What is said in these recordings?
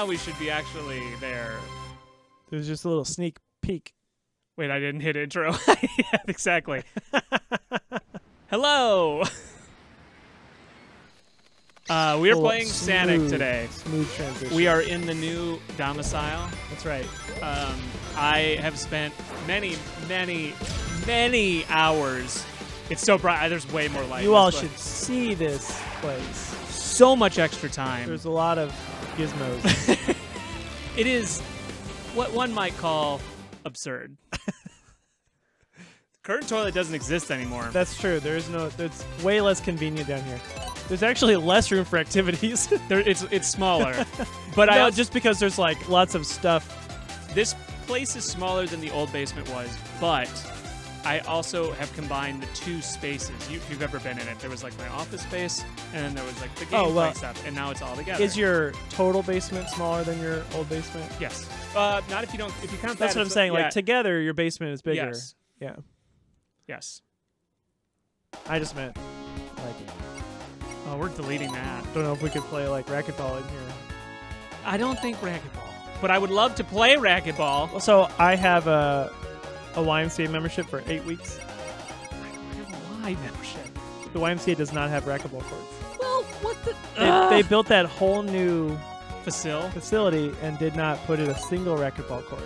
now we should be actually there. There's just a little sneak peek. Wait, I didn't hit intro. yeah, exactly. Hello. Uh, we are Little playing Sanic today. Smooth transition. We are in the new domicile. That's right. Um, I have spent many, many, many hours. It's so bright. There's way more light. You all should see this place. But So much extra time. There's a lot of gizmos. It is what one might call absurd. Current toilet doesn't exist anymore. That's true. There is no. It's way less convenient down here. There's actually less room for activities. There, it's it's smaller, but no, also, just because there's like lots of stuff. this place is smaller than the old basement was. But I also have combined the two spaces. You, if you've ever been in it, there was like my office space, and then there was like the gameplay Oh, well, stuff, and now it's all together. Is your total basement smaller than your old basement? yes? Uh, not if you don't if you count that. That's what I'm saying. yeah, Like together, your basement is bigger. Yes. Yeah. Yes. I just meant like Oh, we're deleting that. don't know if we could play like racquetball in here. I don't think racquetball, but I would love to play racquetball. So I have a a YMCA membership for eight weeks. Why membership? The YMCA does not have racquetball courts. Well, what the? They, they built that whole new Facil. facility and did not put in a single racquetball court.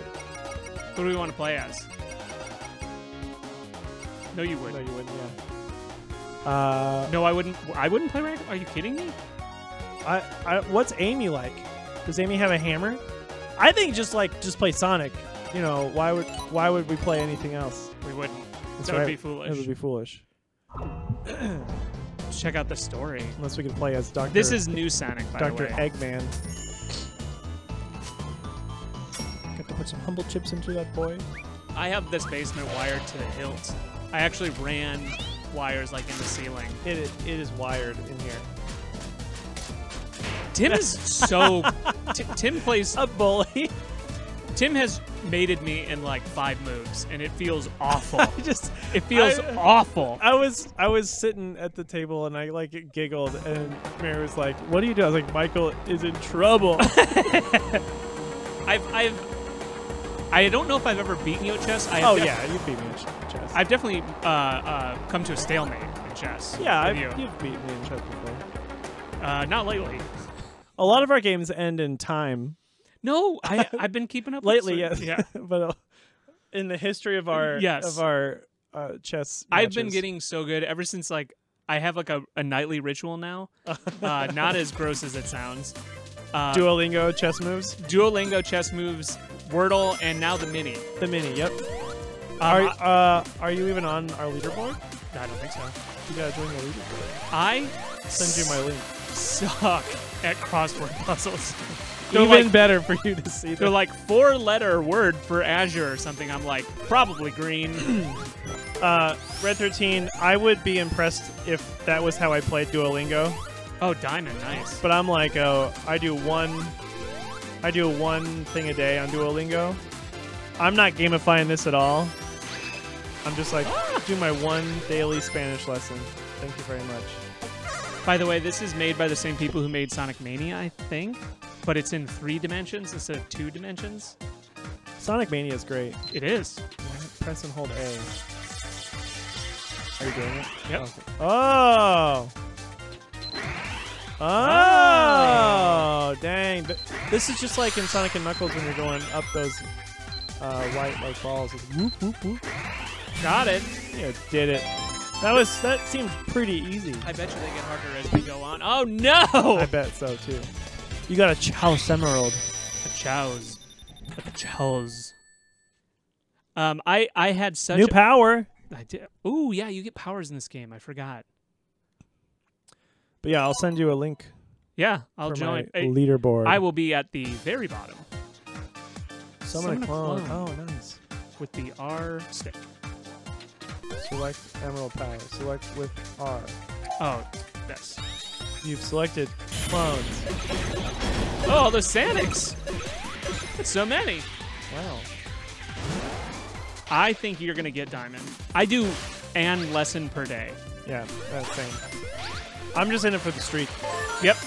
Who do we want to play as? No, you No, wouldn't. No you wouldn't. Yeah. Uh, No, I wouldn't. I wouldn't play racquetball. Are you kidding me? I, I, what's Amy like? Does Amy have a hammer? I think just like just play Sonic. You know why would why would we play anything else? We wouldn't. That's that would be foolish. It would be foolish Check out the story. unless we can play as Doctor. This is new Sonic, by Doctor the way. Doctor Eggman. Got to put some humble chips into that boy. I have this basement wired to the hilt. I actually ran wires like in the ceiling. It is, it is wired in here. Tim is so. Ti- Tim plays. A bully. Tim has mated me in like five moves, and it feels awful. Just It feels I- awful. I was I was sitting at the table and I like giggled and Mary was like, "What do you do?" I was like, "Michael is in trouble." I've, I've, I don't know if I've ever beaten you at chess. I have oh yeah, you beat me in chess. I've definitely uh, uh, come to a stalemate in chess. yeah, I've, you. you've beat me in chess before. Uh, not lately. A lot of our games end in time No, I, I've been keeping up with lately. Yes, Yeah, but uh, in the history of our Yes. of our uh, chess, I've been getting so good ever since like I have like a, a nightly ritual now. uh, not as gross as it sounds. Uh, Duolingo chess moves. Duolingo chess moves, Wordle, and now the mini. The mini. Yep. Um, Are uh are you even on our leaderboard? I don't think so. You gotta join the leaderboard. I Send you my link. suck at crossword puzzles. Even like, better for you to see. they're like four letter word for Azure or something. I'm like probably green. uh, Red 13, I would be impressed if that was how I played Duolingo. oh, diamond, nice. But I'm like, oh, I do one, I do one thing a day on Duolingo. I'm not gamifying this at all. I'm just like, do my one daily Spanish lesson. Thank you very much. By the way, this is made by the same people who made Sonic Mania, I think, but it's in three dimensions instead of two dimensions. Sonic Mania is great. It is. Press and hold A. Are you doing it? Yep. Okay. Oh. Oh, dang. But this is just like in Sonic and Knuckles when you're going up those uh, white like balls. Whoop, whoop, whoop. Got it. Yeah, did it. That was that seemed pretty easy. I bet you they get harder as we go on. Oh no! I bet so too. You got a Chaos Emerald. A chows. A chows. Um, I I had such New a- power. I did. Ooh, yeah, you get powers in this game. I forgot. But yeah, I'll send you a link Yeah, I'll join. Hey, leaderboard. I will be at the very bottom Summon summon a clone. clone. Oh, nice. with the R stick. Select Emerald Power. Select with R. Oh, this. You've selected clones. Oh, the Sanics. That's so many. Wow. I think you're gonna get diamond. I do an lesson per day. Yeah, that's same. I'm just in it for the streak. Yep.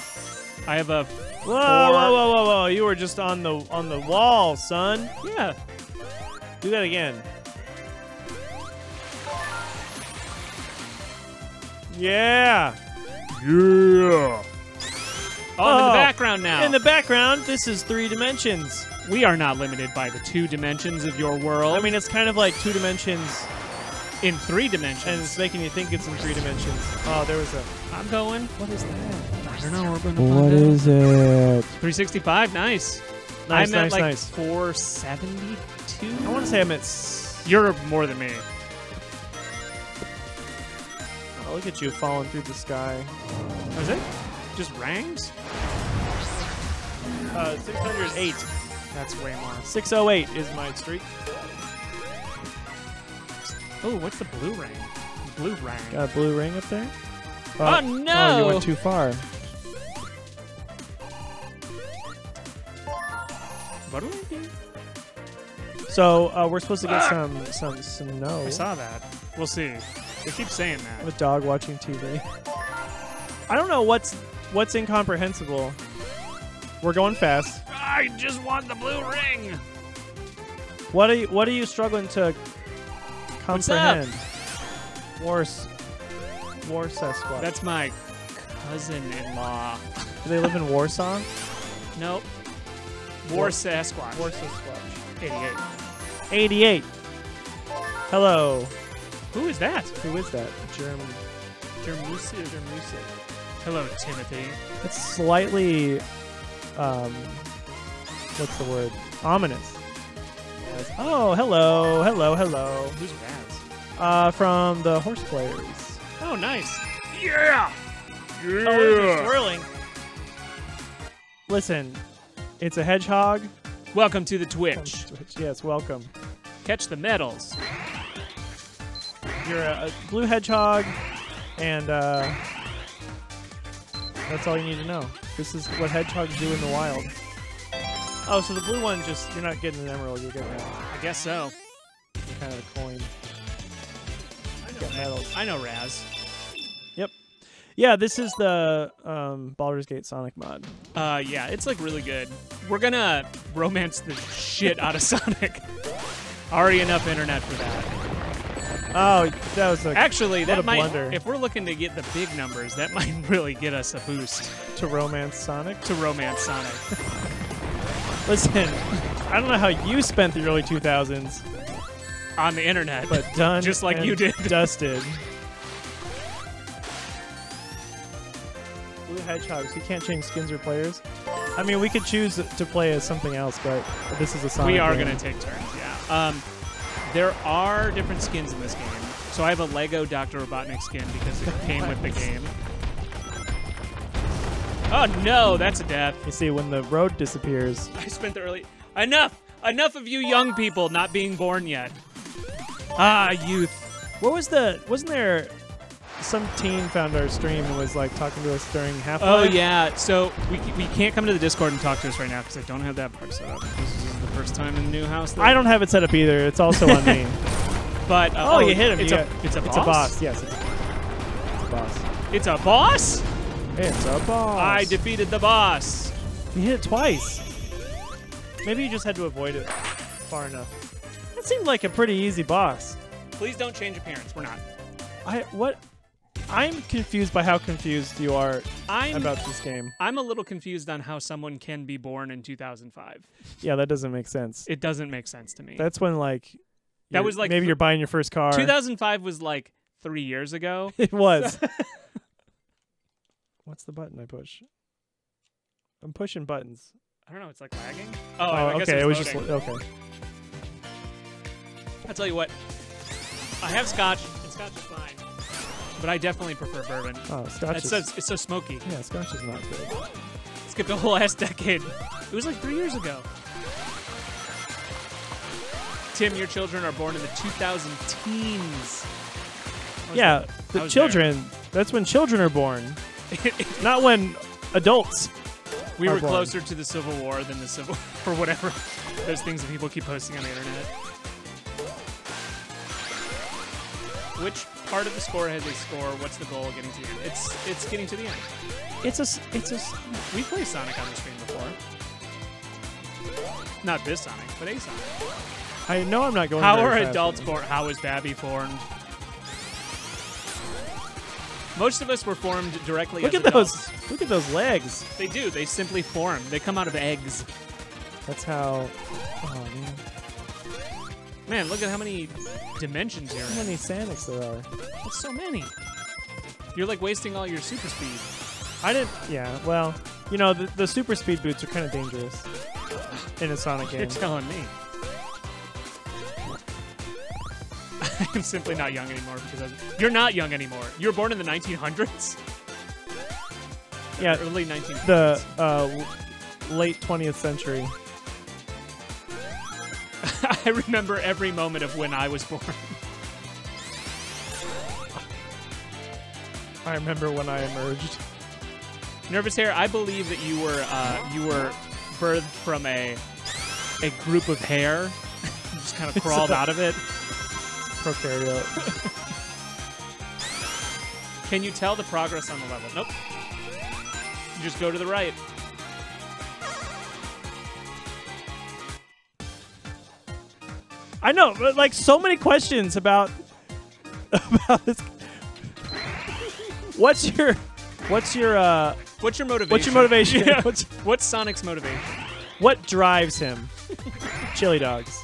I have a Whoa, whoa, whoa, whoa, whoa! You were just on the on the wall, son. Yeah. Do that again. Yeah. Yeah. Oh, in the Oh, background now. In the background, this is three dimensions. we are not limited by the two dimensions of your world. I mean, it's kind of like two dimensions, in three dimensions. and it's making you think it's in three dimensions. Oh, there was a. I'm going. What is that? I don't know. We're going to What find out. it? 365. Nice. Nice, I'm at like nice. 472. I want to say I'm at. s- You're more than me. Oh, look at you falling through the sky. Was it? Just rangs? Uh, 608. That's way more. 608 is my streak. Oh, what's the blue ring? Blue ring. Got a blue ring up there. Oh, Oh, no! you went too far. What do I do? So uh, we're supposed to get Ah! some some snow. I saw that. We'll see. They keep saying that. I'm a dog watching TV. I don't know what's what's incomprehensible. We're going fast. I just want the blue ring. What are you What are you struggling to comprehend? War s- War Sasquatch. That's my cousin-in-law. Do they live in Warsaw? Nope. War War- Sasquatch. War Sasquatch. 88. 88. Hello. Who is that? Who is that? German. Jermusi or Jermusi? Hello, Timothy. It's slightly, um, what's the word? Ominous. Yes. Oh, hello, hello, hello. Who's Raz? Uh, from the horse players. Oh, nice. Yeah. Oh, there's swirling. Listen, it's a hedgehog. Welcome to the Twitch. Yes, welcome. Catch the medals. You're a, a blue hedgehog, and uh, that's all you need to know. This is what hedgehogs do in the wild. Oh, so the blue one just, you're not getting an emerald, you're getting a, I guess so. kind of a coin. I know, Get medals. I know Raz. Yep. Yeah, this is the um, Baldur's Gate Sonic mod. Uh, yeah, it's like really good. We're gonna romance the shit out of Sonic. Already enough internet for that. Oh, that was a, Actually, that a might, blunder. if we're looking to get the big numbers, that might really get us a boost to romance Sonic. to romance Sonic. Listen, I don't know how you spent the early 2000s, on the internet. but done Just like you did. dusted. Blue hedgehogs. You can't change skins or players. I mean, we could choose to play as something else, but this is a Sonic. we are game. gonna take turns. Yeah. Um, there are different skins in this game. So I have a Lego Dr. Robotnik skin because it came with the game. Oh no, that's a death. You see, when the road disappears, I spent the early. Enough! Enough of you young people not being born yet. Ah, youth. what was the? Wasn't there some teen found our stream and was like talking to us during half? Oh yeah. So we, we can't come to the Discord and talk to us right now because I don't have that part set up. This is the first time in the new house. That I don't have it set up either. It's also on me. But uh, Oh, you hit him. It's You a it's a It's boss. a boss. Yes, it's, it's a boss. It's a boss. It's a boss. I defeated the boss. You hit it twice. Maybe you just had to avoid it far enough. That seemed like a pretty easy boss. Please don't change appearance. We're not. I what? I'm confused by how confused you are I'm about this game. I'm a little confused on how someone can be born in 2005. Yeah, that doesn't make sense. It doesn't make sense to me. That's when like That was, like, maybe you're buying your first car. 2005 was like three years ago. it was. What's the button I push? I'm pushing buttons. I don't know. It's like lagging. Oh, Oh, I guess okay. it was, just okay. I'll tell you what. I have scotch, and scotch is fine. But I definitely prefer bourbon. Oh, Scotch It's is so, it's so smoky. yeah, Scotch is not good. Skipped a whole ass decade. It was like three years ago. Tim, your children are born in the 2000 teens. Yeah, there. The children. That's when children are born, not when adults. we were born. closer to the Civil War than the Civil or whatever. Those things that people keep posting on the internet. Which part of the score has a score? What's the goal? Getting to the end. It's it's getting to the end. It's a it's a. We play Sonic on the stream before. Not this Sonic, but a Sonic. I know I'm not going. How are adults born? How is Babby formed? Most of us were formed directly. Look at those! Look at those legs. They do. They simply form. They come out of eggs. That's how. Oh man, look at how many dimensions here. how many Sonics there are. That's so many. You're like wasting all your super speed. I didn't. Yeah. Well, you know the, the super speed boots are kind of dangerous in a Sonic You're game. telling me. I'm simply not young anymore because I'm, you're not young anymore. You were born in the 1900s. Yeah. the early 1900s. The uh, late 20th century. I remember every moment of when I was born. I remember when I emerged. Nervous hair. I believe that you were uh, you were birthed from a a group of hair. You just kind of crawled out of it. Prokaryote. Can you tell the progress on the level? Nope. You just go to the right. I know, but like so many questions about about this. What's your what's your uh What's your motivation? what's your motivation? Yeah. What's, What's Sonic's motivation? what drives him? Chili dogs.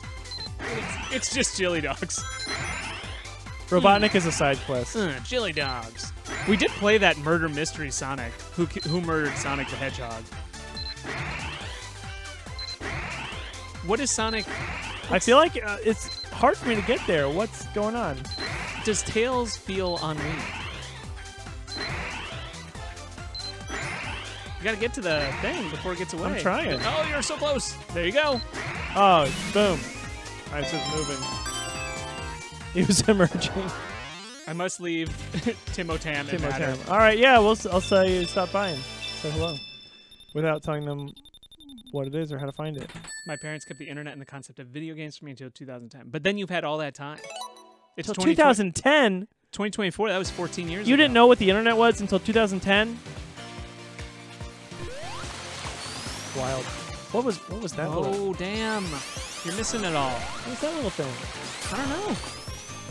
It's just chili dogs. Robotnik is a side quest. Uh, chili dogs. We did play that murder mystery Sonic. Who who murdered Sonic the Hedgehog? What is Sonic? I feel like uh, it's hard for me to get there. What's going on? Does Tails feel ennui? You gotta get to the thing before it gets away. I'm trying. Oh, you're so close. There you go. Oh, boom! I was just moving. He was emerging. I must leave Timotam and Timo Matter. Tam. All right, yeah, we'll. s- I'll say you stop by and say hello, without telling them what it is or how to find it. My parents kept the internet and the concept of video games for me until 2010. But then you've had all that time. It's Until 2010, 2024. That was 14 years you ago. didn't know what the internet was until 2010. Wild. What was what was that? Oh, Little, damn. You're missing it all. what was that little thing? I don't know.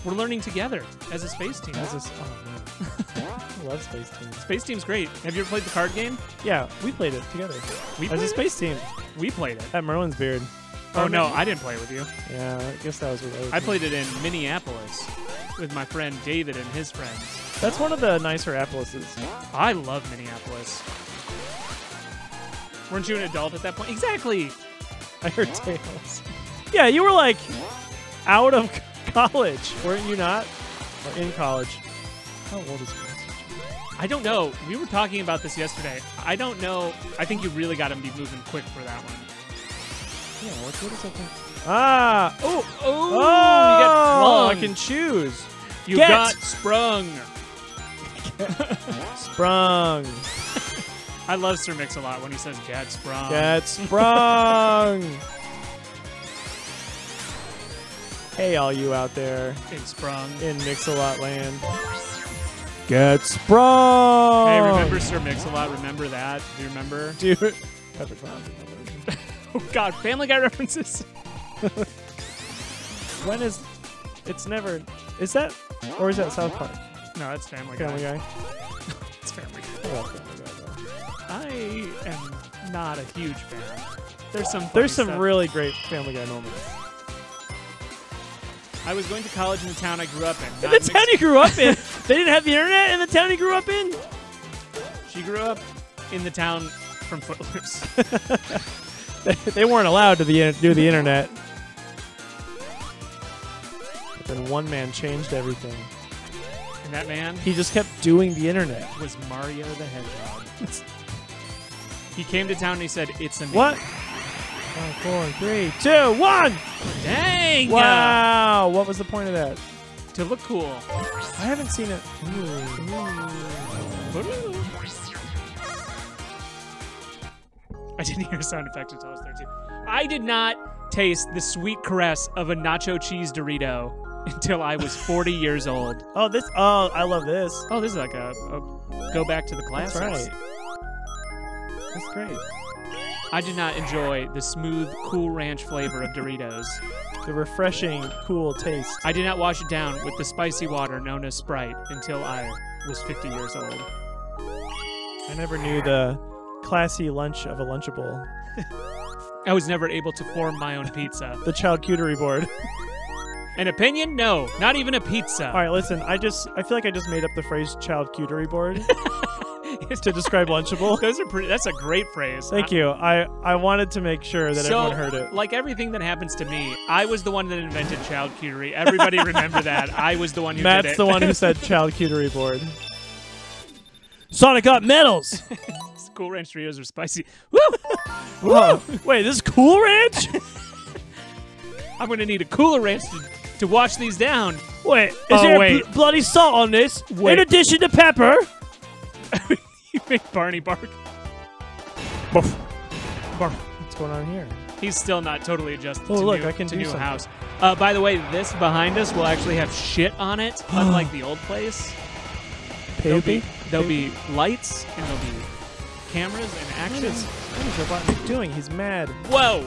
We're learning together as a space team. That's just, oh man, I love Space Team. Space Team's great. Have you ever played the card game? Yeah, we played it together We as a it? Space Team We played it. at Merlin's Beard. Oh, Or no, maybe- I didn't play with you. Yeah, I guess that was what I played it in Minneapolis with my friend David and his friends. That's one of the nicer Appleses. I love Minneapolis. Weren't you an adult at that point? Exactly. I heard tales. Yeah, you were like out of college, weren't you not? Or in college. How old is Chris? I don't know. We were talking about this yesterday. I don't know. I think you really got to be moving quick for that one. Yeah, what, what is that thing? Ah! Oh! Oh, Oh! you got I flung. can choose. You Get. got sprung. Sprung. I love Sir Mix a lot when he says "get sprung." Get sprung. hey, all you out there Get sprung. in Mix-a-Lot land. Get sprung. Hey, remember Sir Mix a lot? Remember that? Do you remember? dude? Pepper Clown. Oh God, Family Guy references. When is? It's never. Is that or is that South Park? No, that's Family, Family Guy. Guy. It's Family Guy. I Family Guy. I am not a huge fan. There's some. There's some stuff. really great Family Guy moments. I was going to college in the town I grew up in. In the town you grew up in, they didn't have the internet in the town you grew up in. She grew up in the town from Footloose. They- weren't allowed to the, do the internet. But then one man changed everything. and that man He just kept doing the internet. was Mario the Hedgehog. he came to town and he said, "It's a me." What? Five, four, three, two, one. Dang! Wow. What was the point of that? To look cool. I haven't seen it. I didn't hear a sound effect until I was 13. I did not taste the sweet caress of a nacho cheese Dorito until I was 40 years old. Oh, this. Oh, I love this. Oh, this is like a, a go back to the That's right. That's great. I did not enjoy the smooth, cool ranch flavor of Doritos. The refreshing, cool taste. I did not wash it down with the spicy water known as Sprite until I was 50 years old. I never knew the classy lunch of a Lunchable. I was never able to form my own pizza. The child cutery board. An opinion? No, not even a pizza. All right, listen. I just I feel like I just made up the phrase child cutery board to describe Lunchable. Those are pretty. That's a great phrase. Thank you. I I wanted to make sure that so, everyone heard it. like everything that happens to me, I was the one that invented child cutery. Everybody remember that. I was the one who Matt's the one who said child cutery board. Sonic got medals. cool Ranch Doritos are spicy. Woo! Whoa. Wait, this is Cool Ranch? I'm gonna need a cooler ranch to, to wash these down. Wait, is Oh, there wait. bl- bloody salt on this? Wait. In addition to pepper? you make Barney bark. Barf. Barf. What's going on here? He's still not totally adjusted Oh, to look, new, I can to do new something. house. Uh, by the way, this behind us will actually have shit on it, unlike the old place. There'll be, there'll be lights and there'll be cameras and actions. what is Robotnik doing? He's mad. Whoa!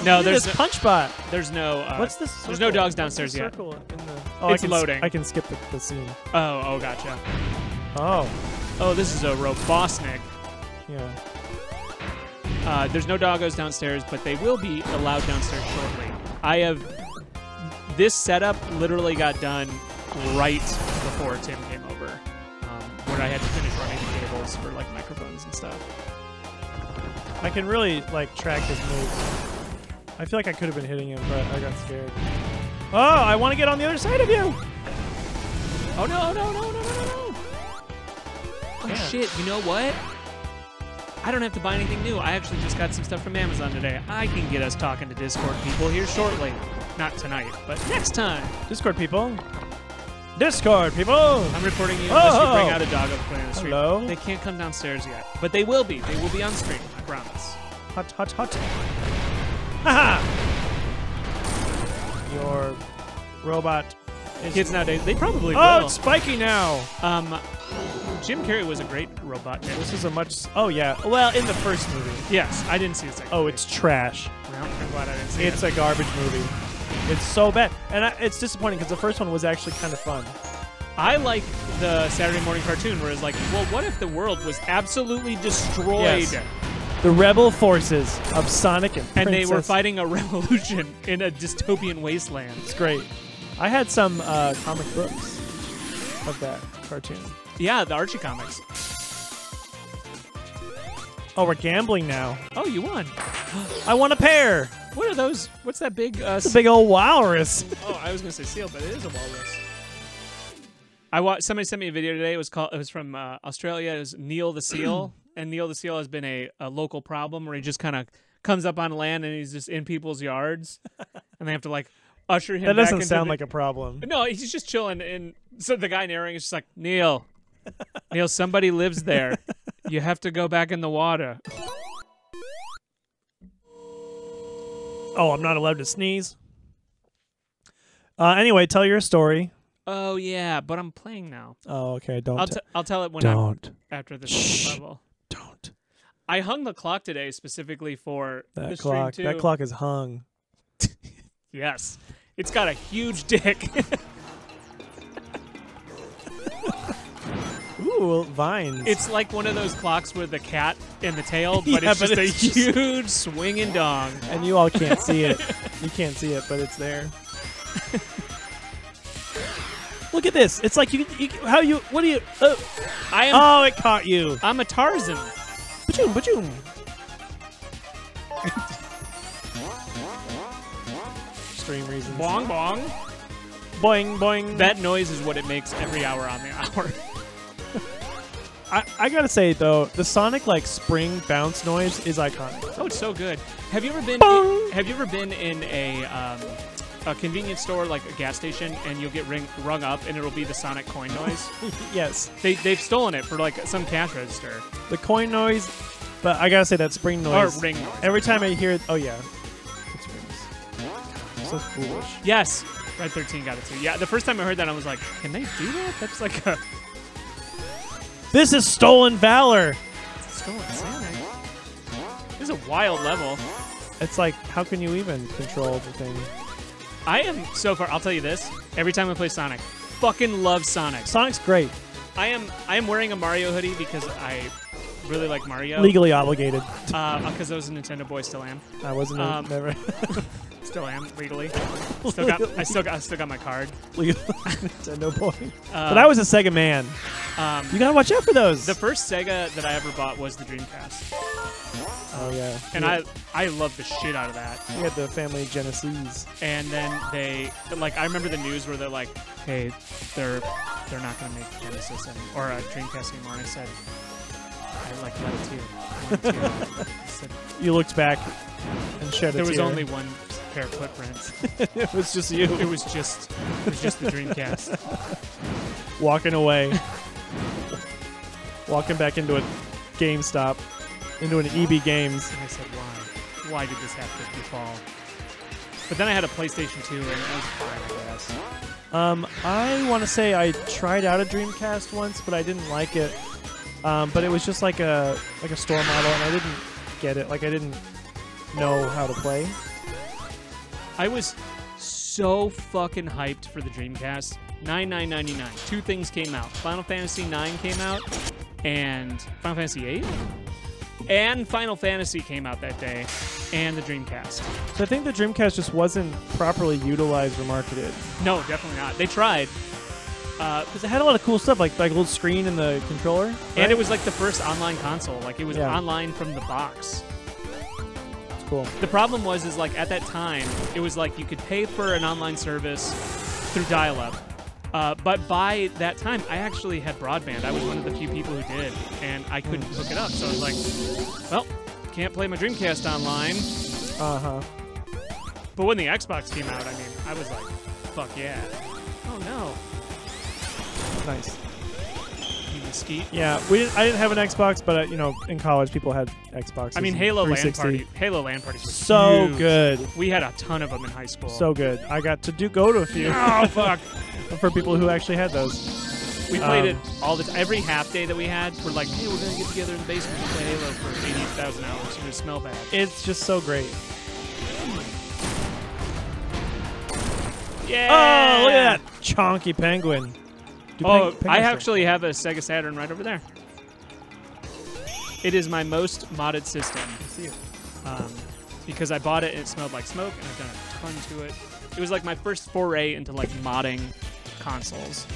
no, there's this no, punchbot. there's no. Uh, What's this? There's no dogs downstairs the yet. Circle in the... Oh, It's I can, loading. I can skip the, the scene. Oh, oh, gotcha. Oh, Oh, this is a Robosnik. yeah. Uh, there's no doggos downstairs, but they will be allowed downstairs shortly. I have this setup literally got done right before Tim came over, um, where I had to finish running the cables for like microphones and stuff. I can really like track his moves. I feel like I could have been hitting him, but I got scared. Oh, I want to get on the other side of you. Oh no, no, no, no, no, no, no! Oh Yeah. shit! You know what? I don't have to buy anything new. I actually just got some stuff from Amazon today. I can get us talking to Discord people here shortly. Not tonight, but next time. Discord people. Discord people. I'm reporting you unless you Oh. bring out a dog up playing the street. Hello. They can't come downstairs yet, but they will be. They will be on stream. I promise. Hot, hot, hot. Haha. Your robot. Kids nowadays, they probably Oh, will. it's spiky now. Um, Jim Carrey was a great robot. kid. This is a much. Oh yeah. Well, in the first movie. Yes, I didn't see the second. Oh, movie. it's trash. Well, I'm glad I didn't see It's it. a garbage movie. It's so bad, and I, it's disappointing because the first one was actually kind of fun. I like the Saturday morning cartoon where it's like, well, what if the world was absolutely destroyed Yes. The rebel forces of Sonic and Princess. and they were fighting a revolution in a dystopian wasteland? It's great. I had some uh, comic books of that cartoon. Yeah, the Archie comics. Oh, we're gambling now. Oh, you won. I want a pair. What are those? What's that big? Uh, It's a big old walrus. Oh, I was gonna say seal, but it is a walrus. I watched. Somebody sent me a video today. It was called. It was from uh, Australia. It was Neil the seal, and Neil the seal has been a, a local problem where he just kind of comes up on land and he's just in people's yards, and they have to like usher him. That doesn't sound the- like a problem. No, he's just chilling, and so the guy narrating is just like Neil, Neil, somebody lives there. You have to go back in the water. Oh, I'm not allowed to sneeze. Uh, anyway, tell your story. Oh yeah, but I'm playing now. Oh, okay. Don't. I'll, I'll tell it when I'm don't. after this Shh. level. Don't. I hung the clock today specifically for That the clock. That clock is hung. Yes, it's got a huge dick. Ooh, vines. it's like one of those clocks with the cat in the tail, but Yeah, it's but just it's a just- huge swinging dong. and you all can't see it. You can't see it, but it's there. Look at this. It's like you. you how you? What do you? Uh, I am. oh, it caught you. I'm a Tarzan. Bajoom, bajoom. Extreme reasons. Bong bong. boing, boing. That noise is what it makes every hour on the hour. I, I gotta say though, the Sonic like spring bounce noise is iconic. Oh, it's so good. Have you ever been? Have you ever been in a um, a convenience store like a gas station, and you'll get ring, rung up, and it'll be the Sonic coin noise? yes, they they've stolen it for like some cash register the coin noise, but I gotta say that spring noise or ring noise. Every time I hear it, oh yeah. So foolish. Yes, Red 13 got it too. Yeah, the first time I heard that, I was like, can they do that? That's like a This is stolen valor. stolen Sonic. This is a wild level. It's like, how can you even control the thing? I am so far. I'll tell you this: every time I play Sonic, fucking love Sonic. Sonic's great. I am I am wearing a Mario hoodie because I really like Mario. Legally obligated. Because I was a Nintendo boy, still am. I wasn't a- Um, never Still am legally. Still got I still got I still got my card. legal Nintendo boy. Uh, but I was a Sega man. um, You gotta watch out for those. the first Sega that I ever bought was the Dreamcast, oh yeah. and You- I I love the shit out of that. you had the family Genesis. And then they like I remember the news where they're like, hey, they're they're not gonna make Genesis anymore or uh, Dreamcast anymore. And I said, I like let it tear. One tear. You looked back and shed a there was tear. only one pair of footprints. it was just you It was just it was just the Dreamcast. walking away, walking back into a GameStop, into an EB Games. And I said, why? Why did this have to befall? But then I had a PlayStation 2 and it was fine, I guess. Um, I want to say I tried out a Dreamcast once, but I didn't like it. Um, but it was just like a like a store model, and I didn't get it. Like I didn't know how to play. I was so fucking hyped for the Dreamcast. 9999. Two things came out. Final Fantasy 9 came out and Final Fantasy 8 and Final Fantasy came out that day and the Dreamcast. So I think the Dreamcast just wasn't properly utilized or marketed No, definitely not. They tried. Uh, because it had a lot of cool stuff, like like a little screen in the controller. and it was like the first online console. Like it was Yeah. online from the box. It's cool. The problem was is like at that time it was like you could pay for an online service through dial-up. Uh, but by that time, I actually had broadband. I was one of the few people who did, and I couldn't hook it up. So I was like, "Well, can't play my Dreamcast online." Uh huh. But when the Xbox came out, I mean, I was like, "Fuck yeah!" Oh no, Nice. mesquite. Yeah, we didn't, I didn't have an Xbox, but uh, you know, in college people had Xbox. I mean, Halo LAN party. Halo LAN parties. were So huge. good, We had a ton of them in high school. so good. I got to do go to a few oh fuck. for people who actually had those. We played Um, it all the every half day that we had. We're like, hey, we're gonna get together in the basement and play Halo for eighty thousand hours. It's gonna smell bad. It's just so great. Yeah. Oh, look at that chonky penguin. Do Oh, I actually have a Sega Saturn right over there. It is my most modded system see it. um, because I bought it and it smelled like smoke, and I've done a ton to it. It was like my first foray into like modding consoles.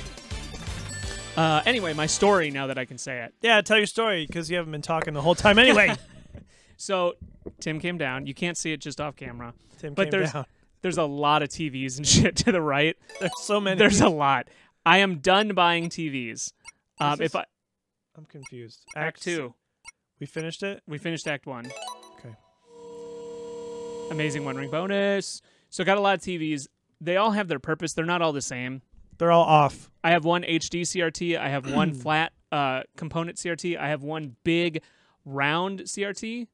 Uh, anyway, my story now that I can say it. Yeah, tell your story because you haven't been talking the whole time anyway. So Tim came down. You can't see it just off camera. Tim But came there's- down. There's a lot of TVs and shit to the right. There's so many. There's a lot. I am done buying TVs. Um, if I I'm confused. Act two, We finished it. we finished Act one. Okay. Amazing One Ring bonus. So got a lot of TVs. They all have their purpose. They're not all the same. They're all off. I have one HD CRT. I have one flat uh, component CRT. I have one big round CRT,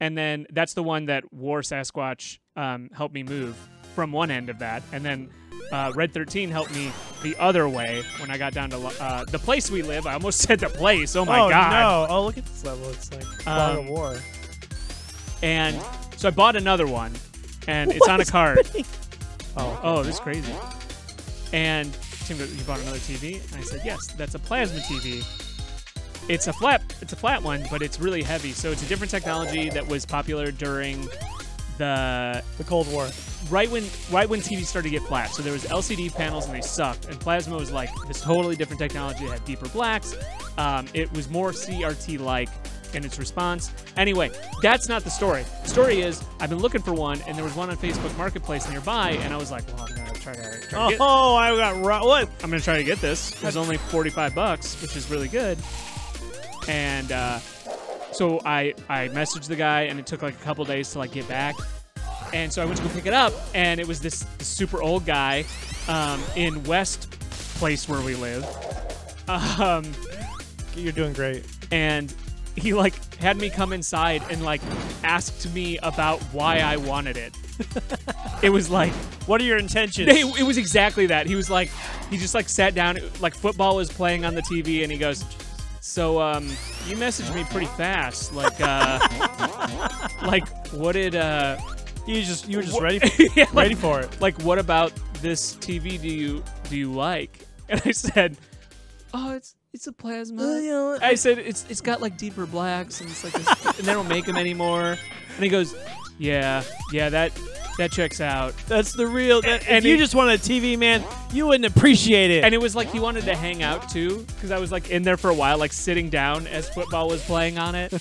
and then that's the one that War Sasquatch um, helped me move from one end of that, and then uh, Red 13 helped me the other way when I got down to uh, the place we live. I almost said the place. Oh my oh god! no! Oh look at this level. It's like of Um, War. And so I bought another one, and it's on a card. Oh. Oh, this is crazy. And Tim "You bought another TV?" And I said, "Yes, that's a plasma TV. It's a flat, it's a flat one, but it's really heavy. So it's a different technology that was popular during the The Cold War. Right when right when TV started to get flat. So there was LCD panels and they sucked, and plasma was like this totally different technology. It had deeper blacks. Um, it was more CRT like in its response. Anyway, that's not the story. The story is I've been looking for one, and there was one on Facebook Marketplace nearby, and I was like, well, I'm gonna try to. Try to get, Oh, I got what? I'm gonna try to get this. It was only 45 bucks, which is really good. And uh, so I I messaged the guy, and it took like a couple days to like get back. And so I went to go pick it up, and it was this, this super old guy um, in West Place where we live. Um, You're doing great. and he like had me come inside and like asked me about why I wanted it. it was like What are your intentions? They, it was exactly that. He was like, he just like sat down, like football was playing on the TV, and he goes, "So, um, you messaged me pretty fast. Like, uh, like what did, uh, you just you were just Wha- ready for, yeah, like, ready for it. like what about this TV do you do you like?" And I said, "Oh, it's it's a plasma." I said it's it's got like deeper blacks and it's like this, and they don't make them anymore. And he goes, "Yeah, yeah, that that checks out." That's the real. That, And if you just wanted a TV, man, you wouldn't appreciate it. And it was like he wanted to hang out too, because I was like in there for a while, like sitting down as football was playing on it,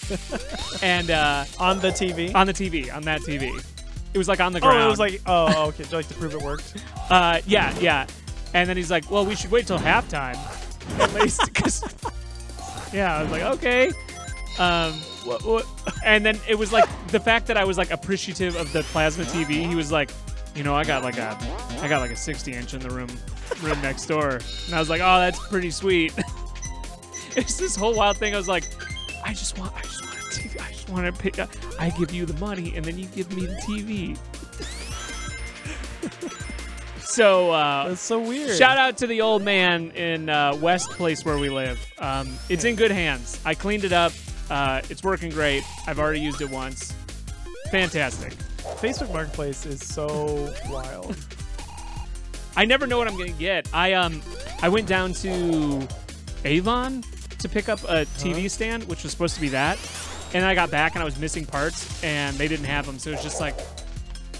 and uh, on the TV. on the TV, on that TV. It was like on the ground. oh, it was like, oh, okay, like to prove it worked. uh, yeah, yeah. And then he's like, "Well, we should wait till halftime, at least." 'cause- yeah, I was like, "Okay." Um, What? What? and then it was like the fact that I was like appreciative of the plasma TV. He was like, you know, I got like a, I got like a 60 inch in the room, room next door, and I was like, oh, that's pretty sweet. it's this whole wild thing. I was like, I just want, I just want a TV. I just want to pick. up. I give you the money, and then you give me the TV. so. uh That's so weird. Shout out to the old man in uh, West Place where we live. Um, it's in good hands. I cleaned it up. Uh, it's working great. I've already used it once. Fantastic. Facebook Marketplace is so wild. I never know what I'm gonna get. I um I went down to Avon to pick up a TV stand, which was supposed to be that, and I got back and I was missing parts, and they didn't have them. So it's just like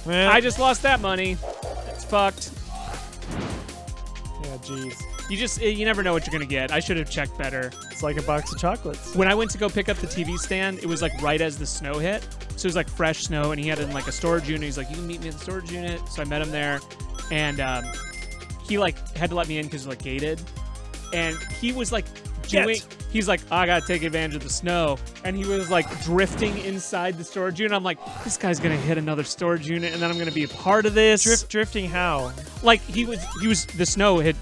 Man, I just lost that money. It's fucked. yeah, jeez. You just you never know what you're gonna get. I should have checked better. It's like a box of chocolates. when I went to go pick up the TV stand, it was like right as the snow hit. So it was like fresh snow, and he had it in like a storage unit. He's like, "You can meet me at the storage unit." So I met him there, and um, he like had to let me in because like gated, and he was like Doing. He's like, "I gotta take advantage of the snow," and he was like drifting inside the storage unit. I'm like, "This guy's gonna hit another storage unit, and then I'm gonna be a part of this." Drift, drifting how? Like he was, he was. The snow had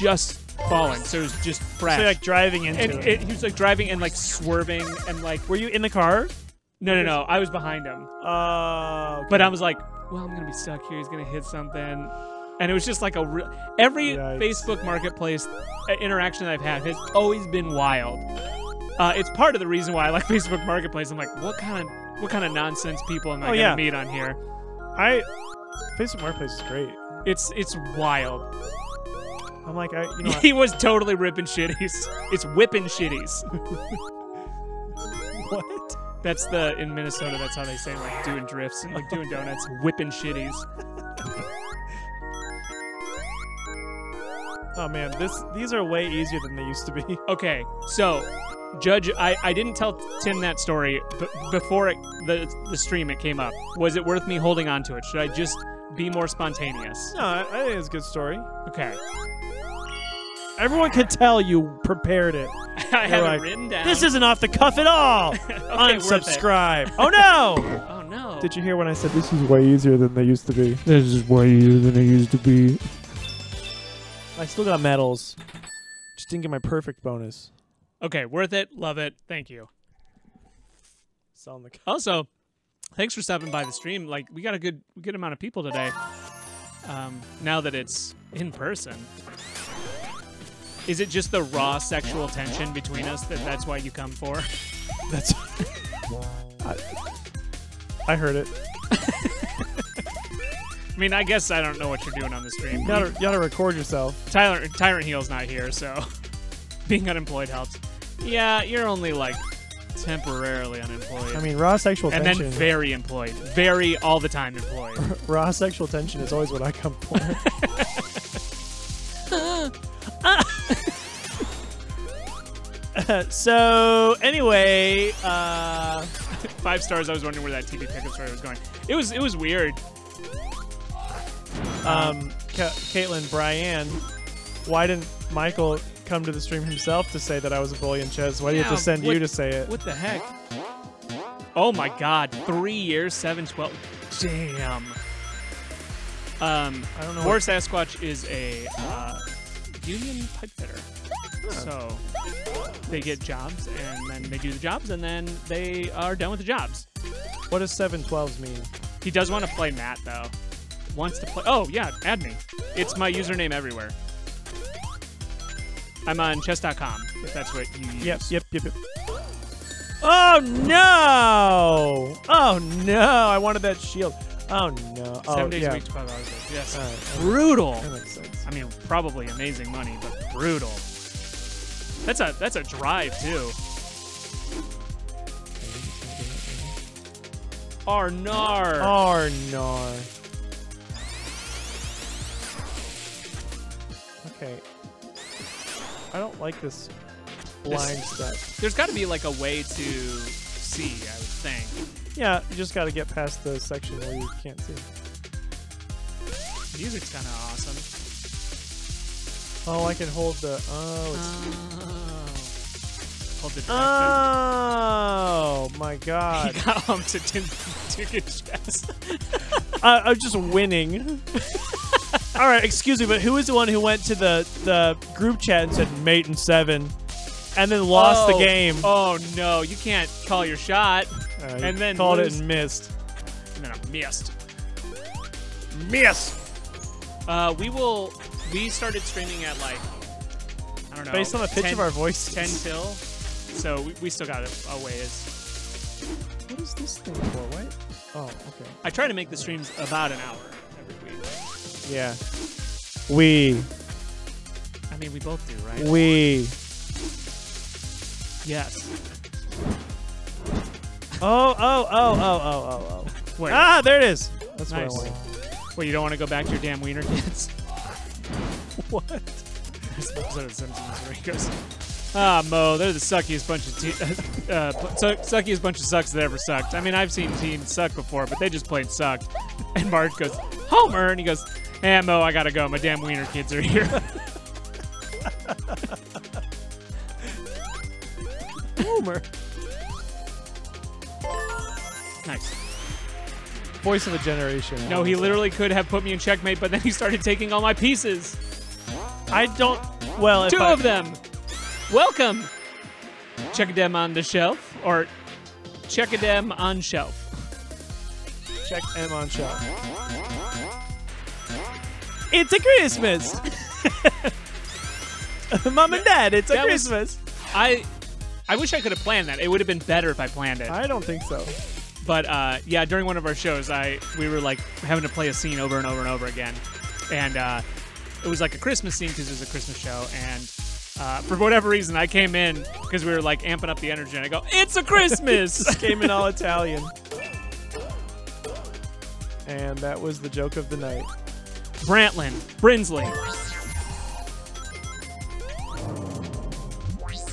just fallen, so it was just fresh. So like driving into and it. it, he was like driving and like swerving and like Were you in the car? no no no I was behind him Uh, but I was like well I'm gonna be stuck here he's gonna hit something and it was just like a real every Yikes. Facebook Marketplace uh, interaction that I've had has always been wild. Uh, it's part of the reason why I like Facebook Marketplace. I'm like what kind of what kind of nonsense people am I Oh, gonna yeah. meet on here? I Facebook Marketplace is great. It's it's wild. I'm like, I, you know, he was totally ripping shitties. It's whipping shitties. what? That's the in Minnesota. That's how they say like doing drifts and like doing donuts, whipping shitties. Oh man, this these are way easier than they used to be. Okay, so Judge, I, I didn't tell Tim that story b- before it, the the stream it came up. Was it worth me holding on to it? Should I just be more spontaneous? No, I, I think it's a good story. Okay, Everyone could tell you prepared it. I have like, it written down. This isn't off the cuff at all. okay. Unsubscribe. Oh no! Oh no! Did you hear when I said this is way easier than they used to be? This is way easier than it used to be. I still got medals. Just didn't get my perfect bonus. Okay, worth it. Love it. Thank you. Selling the. Also, thanks for stopping by the stream. Like we got a good good amount of people today. Um, now that it's in person. Is it just the raw sexual tension between us that that's why you come for? That's. I, I heard it. I mean, I guess I don't know what you're doing on the stream. You gotta, you gotta record yourself. Tyler Tyrant Heel's not here, so being unemployed helps. Yeah, you're only like temporarily unemployed. I mean, raw sexual and tension. And then very employed. Very all the time employed. raw sexual tension is always what I come for. so anyway, uh, Five stars. I was wondering where that TV pickup story was going. It was it was weird. Um, Ca- Caitlin, Brian, why didn't Michael come to the stream himself to say that I was a bully and Ches? Why do you have to send what- you to say it? What the heck? Oh my god, three years, seven twelve. Damn. Um, I don't know. War Sasquatch is a uh, union pipefitter. So they get jobs and then they do the jobs and then they are done with the jobs. What does seven twelves mean? He does want to play Matt though. Wants to play. Oh yeah, add me. It's my username everywhere. I'm on chess.com if that's what you use. Yep, yep, yep, yep. Oh no! Oh no! I wanted that shield. Oh no! Oh Seven days yeah. a week, twelve hours a. Yes. That- brutal. that makes sense. I mean, probably amazing money, but brutal. That's a that's a drive too. Arnar. Arnar. Okay. I don't like this blind step. There's got to be like a way to see. I would think. Yeah, you just got to get past the section where you can't see. Music's kind of awesome. Oh, I can hold the. Oh, it's, oh. Hold the direction. oh my god. he got home to Tim Ticket Chess. I, I'm just winning. All right, excuse me, but who is the one who went to the the group chat and said mate and seven, and then lost the Oh. game? Oh no, you can't call your shot. Uh, and he then called lose. it and missed. And then I missed. Miss. Uh, we will. We started streaming at like I don't know. Based on the pitch 10 of our voice, ten till. So we, we still got a, a ways. What is this thing for? What? Oh, okay. I try to make the streams about an hour every week. Yeah. We. I mean, we both do, right? We. Yes. Oh, oh, oh, oh, oh, oh, oh. Wait. Ah, there it is. That's Nice. what I wanted. Wait, you don't want to go back to your damn wiener kids? What? This episode of Simpsons where he goes, Ah, Moe, they're the suckiest bunch of te- uh, su- suckiest bunch of sucks that ever sucked. I mean, I've seen teams suck before, but they just plain sucked. And Marge goes, Homer, and he goes, Hey, Moe, I gotta go. My damn wiener kids are here. Boomer. nice. Voice of a generation. No, he literally could have put me in checkmate, but then he started taking all my pieces. I don't. Well, if Two I, of them. Welcome. Check them on the shelf, or check them on shelf. check M on shot. It's a Christmas. Mom and Dad, it's a That was- Christmas. I, I wish I could have planned that. It would have been better if I planned it. I don't think so. But uh, yeah, during one of our shows, I we were like having to play a scene over and over and over again, and uh, it was like a Christmas scene because it was a Christmas show, and uh, for whatever reason, I came in because we were like amping up the energy, and I go, "It's a Christmas!" Came in all Italian. And that was the joke of the night. Brantlin, Brinsley,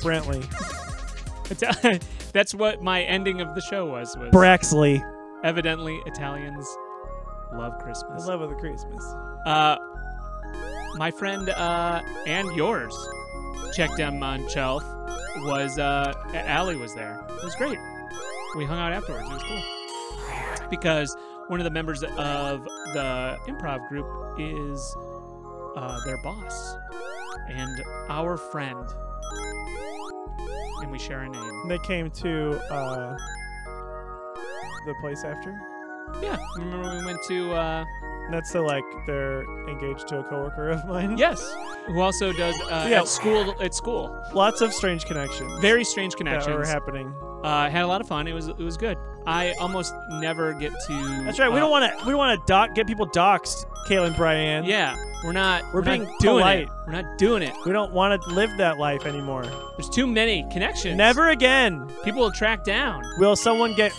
Brantley. That's what my ending of the show was. Was Braxley. evidently Italians love Christmas. love of the Christmas. Uh, my friend uh, and yours Check them on shelf. Was uh, Allie was there? It was great. We hung out afterwards. It was cool because one of the members of the improv group is uh, their boss and our friend, and we share a name. They came to uh, the place after. Yeah, remember we went to uh, That's so like they're engaged to a coworker of mine. yes, who also does uh, Yeah. at school. At school, Lots of strange connections. very strange that connections. are happening. Uh, had a lot of fun. It was it was good. I almost never get to. That's right. We uh, don't want to. We don't want to doc, get people doxxed. Kayla and Brian. Yeah, we're not. We're not being doing polite. it. We're not doing it. We don't want to live that life anymore. There's too many connections. Never again People will track down. will someone get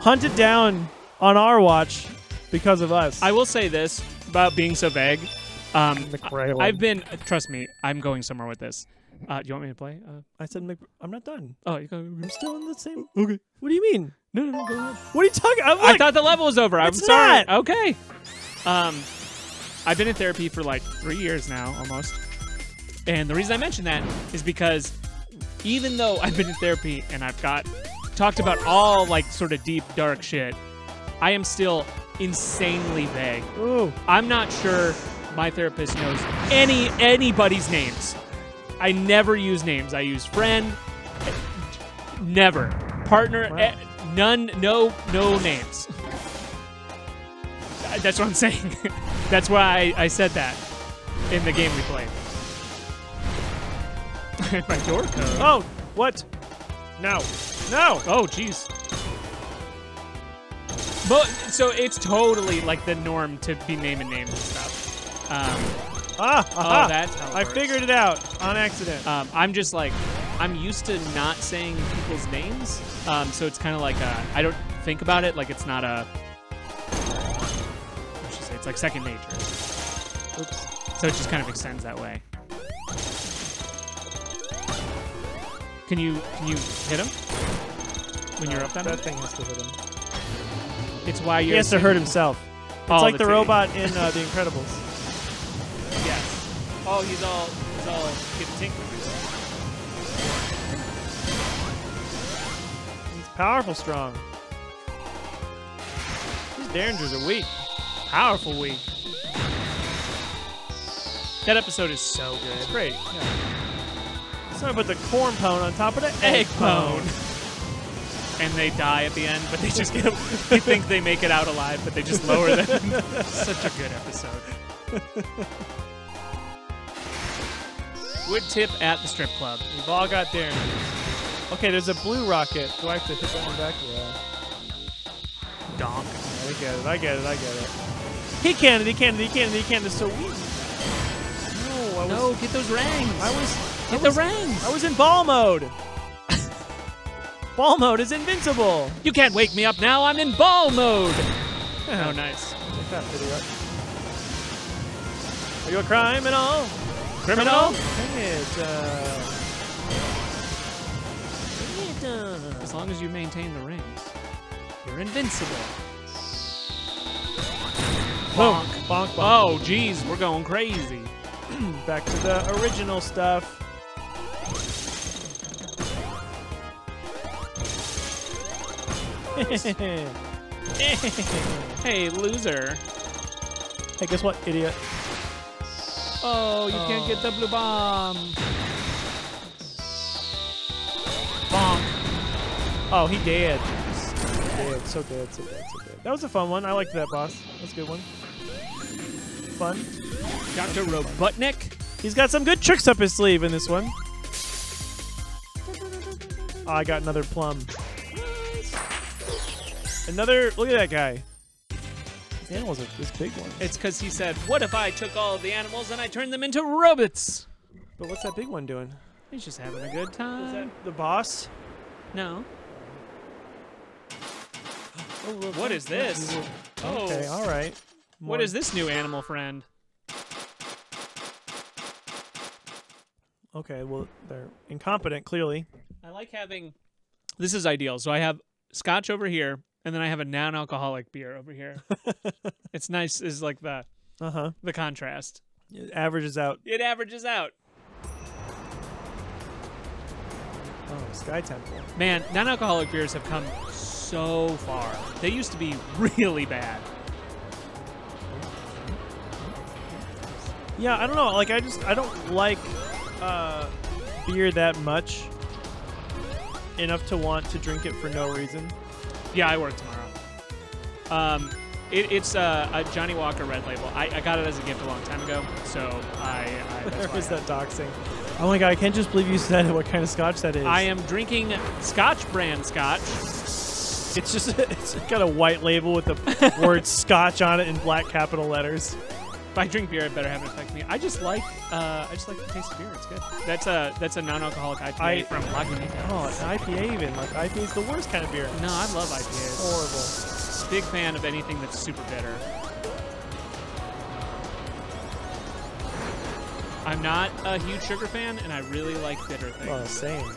hunted down on our watch because of us. I will say this about being so vague. Um, McRaylin. I've been. Trust me, I'm going somewhere with this. Uh, do you want me to play? Uh, I said Mc, I'm not done. oh, you go. I'm still in the same. Okay. What do you mean? No, no, no. Go ahead. What are you talking? I'm I like, thought the level was over. I'm It's sorry. not. Okay. Um, I've been in therapy for like three years now, almost. And the reason I mention that is because even though I've been in therapy and I've got talked about all like sort of deep, dark shit, I am still insanely vague. Ooh, I'm not sure my therapist knows any anybody's names. I never use names. I use friend, never partner, Wow. eh, none, no, no names. That's what I'm saying. That's why I, I said that in the game we played. My door code. Oh, what? No. No. Oh, jeez. But so it's totally like the norm to be naming names and stuff. Um, Ah, aha. oh, that's how I works. figured it out on accident. Um, I'm just like, I'm used to not saying people's names, um, so it's kind of like a, I don't think about it like it's not a. What should I say? It's like second nature. Oops. So it just kind of extends that way. Can you can you hit him when you're up that? That thing has to hit him. It's why you're. He has to hurt himself. It's like the time. robot in uh, The Incredibles. Yes. Oh, he's all he's all getting. He's powerful, strong. These Derringers are weak. Powerful weak. That episode is so good. It's great. Yeah. Sorry, but the corn pone on top of the egg pone. And they die at the end, but they just get. you think they make it out alive, but they just lower them. Such a good episode. Wood tip at the strip club. We've all got Derringers. Okay, there's a blue rocket. Do I have to hit that one back? Yeah. Donk. I get it. I get it. I get it. He can it. He can it. He can it. He can it. So weak. No, I was. No, get those rangs. I was. get I the was, rangs. I was in ball mode. Ball mode is invincible. You can't wake me up now. I'm in ball mode. oh, nice. That video. Are you a criminal? Criminal? Dang it. Uh... Dang it, uh... As long as you maintain the rings, you're invincible. Bonk. Bonk, bonk. Oh, jeez, we're going crazy. Back to the original stuff. hey, loser. Hey, guess what, idiot? Oh, you can't get Oh. the blue bomb. Bonk. Oh, he dead. Dead. So dead. So dead. So dead. That was a fun one. I liked that boss. That's a good one. Fun. Dr. Robotnik. He's got some good tricks up his sleeve in this one. Oh, I got another plum. Another. Look at that guy. These animals are this big one. It's because he said, What if I took all of the animals and I turned them into robots? But what's that big one doing? He's just having a good Is that time. the boss? No. Oh, look, What is this? Oh. Okay, all right. What is this new animal friend? Okay, well, they're incompetent, clearly. I like having. This is ideal. So I have scotch over here, and then I have a non-alcoholic beer over here. it's nice. Is like the Uh huh. the contrast. It averages out. It averages out. Oh, Sky Temple. Man, non-alcoholic beers have come so far. They used to be really bad. Yeah, I don't know. Like, I just I don't like uh, beer that much enough to want to drink it for no reason. Yeah, I work tomorrow. Um, it, it's uh, a Johnnie Walker Red Label. I, I got it as a gift a long time ago, so I. I Where I- that doxing? Oh my god, I can't just believe you said what kind of scotch that is. I am drinking Scotch brand Scotch. It's just it's got a white label with the word scotch on it in black capital letters. If I drink beer, it better have it affect me. I just like uh, I just like the taste of beer. It's good. That's a that's a non-alcoholic IPA I- from Lagunitas. Oh, an IPA even. Like IPA is the worst kind of beer. No, I love IPAs. Horrible. Big fan of anything that's super bitter. I'm not a huge sugar fan, and I really like bitter things. Oh, same.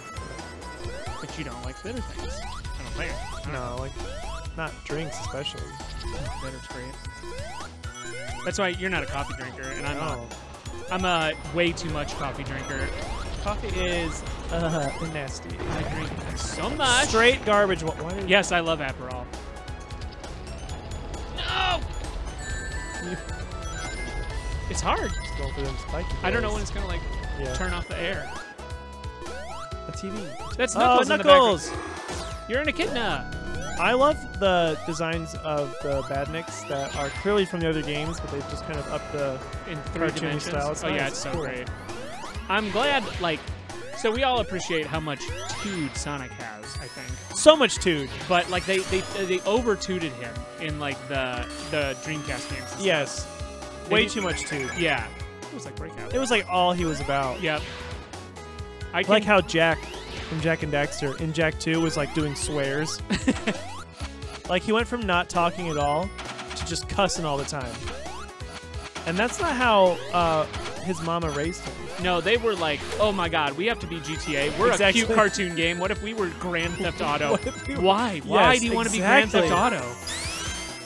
But you don't like bitter things. I don't think. No, like not drinks especially. Bitter's great. That's why you're not a coffee drinker, and I'm No. a, I'm a way too much coffee drinker. Coffee is Uh, nasty. I drink so much. Straight garbage. Wh- Why Yes, I love Aperol. No. It's hard. Just going for them spiky I don't know when it's gonna like Yeah. turn off the air. A TV. That's Oh, Knuckles in the Knuckles! You're an echidna. I love the designs of the badniks that are clearly from the other games, but they've just kind of upped the. in three dimensions. style. It's oh yeah, it's so Cool. great. I'm glad, like, so we all appreciate how much tood Sonic has, I think. So much tood. But like they they they over tooted him in like the the Dreamcast games. Yes. They Way need- too much tood. Yeah. It was like breakout. It was like all he was about. Yep. I can, Like how Jak from Jak and Daxter in Jak 2 was like doing swears. like he went from not talking at all to just cussing all the time. And that's not how uh, his mama raised him. No, they were like, oh my god, we have to be GTA. We're Exactly. a cute cartoon game. What if we were Grand Theft Auto? We were- Why? Why Yes, do you want to be Grand Theft. Auto?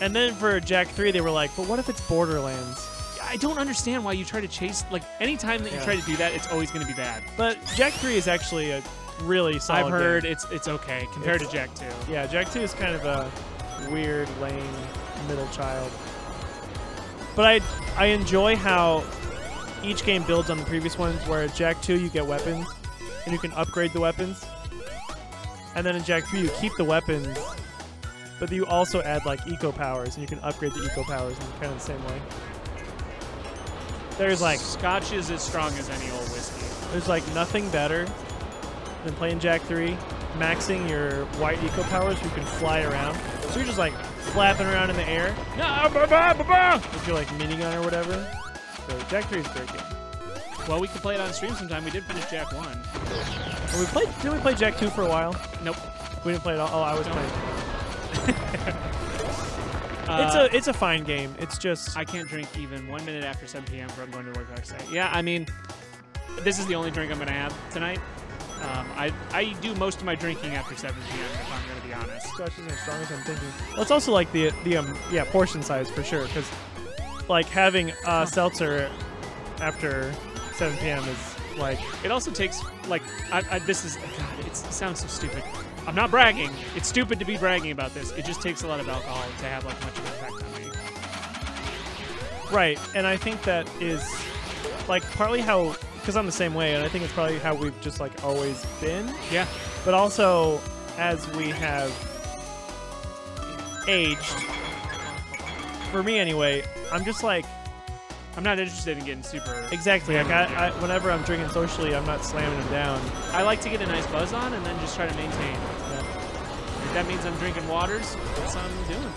And then for Jak 3, they were like, but what if it's Borderlands? I don't understand why you try to chase like anytime that you Yeah. try to do that, it's always going to be bad. But Jak 3 is actually a really solid I've heard game. it's it's okay compared It's- to Jak 2. Yeah, Jak 2 is kind of a weird, lame middle child. But I I enjoy how each game builds on the previous ones, where Jak 2 you get weapons, and you can upgrade the weapons. And then in Jak 3 you keep the weapons, but you also add like eco powers, and you can upgrade the eco powers in kind of the same way. There's like Scotch is as strong as any old whiskey. there's like nothing better than playing Jak 3, maxing your white eco powers you can fly around. So you're just like flapping around in the air No, ba, ba, ba, ba. with your like minigun or whatever. So Jak 3 is a great game. Well, we could play it on stream sometime. We did finish Jak 1. And we played didn't we play Jak 2 for a while? Nope. We didn't play it all. Oh, I was playing. Uh, it's a it's a fine game. It's just I can't drink even one minute after 7 p.m. for I'm going to work the next day. Yeah, I mean, this is the only drink I'm going to have tonight. Um, I, I do most of my drinking after 7 p.m. if I'm going to be honest. Scotch isn't as strong as I'm thinking. Well, it's also like the the um yeah portion size for sure because like having uh, seltzer after 7 p.m. is like It also takes like I, I, this is God. It sounds so stupid. I'm not bragging. It's stupid to be bragging about this. It just takes a lot of alcohol to have like much of an effect on me. Right, and I think that is like partly how because I'm the same way, and I think it's probably how we've just like always been. Yeah. But also as we have aged, for me anyway, I'm just like I'm not interested in getting super. exactly like I, I whenever I'm drinking socially, I'm not slamming them down. I like to get a nice buzz on and then just try to maintain. If that means I'm drinking waters, that's what I'm doing.